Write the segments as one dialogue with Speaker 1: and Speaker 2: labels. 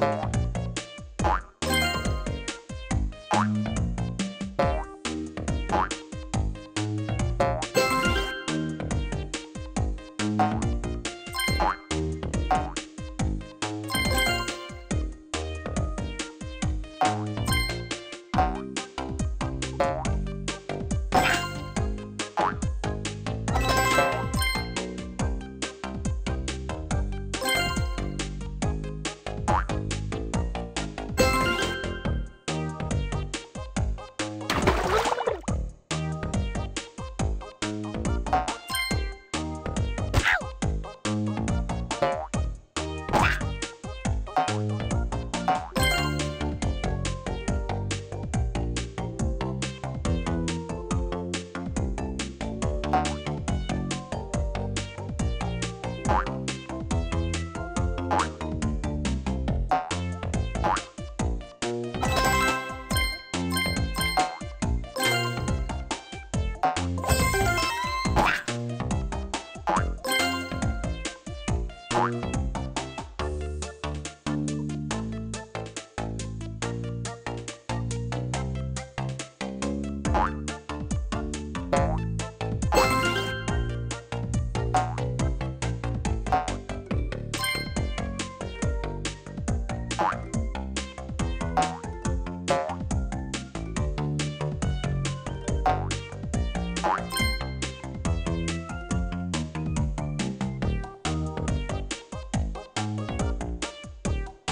Speaker 1: Bye. Bye.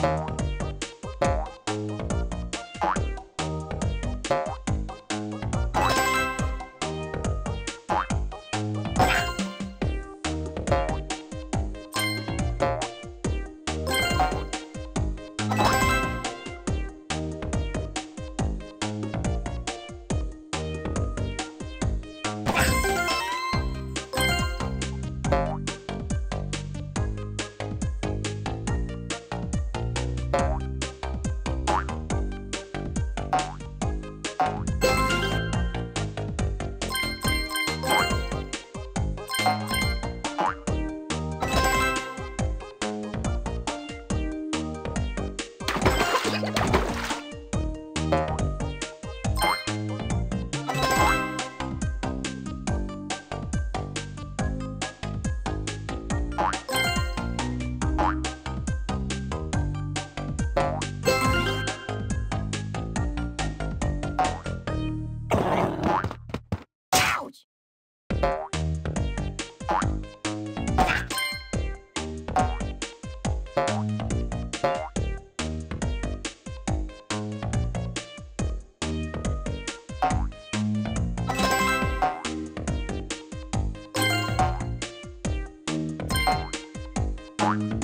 Speaker 2: Thank you.
Speaker 3: Thank you.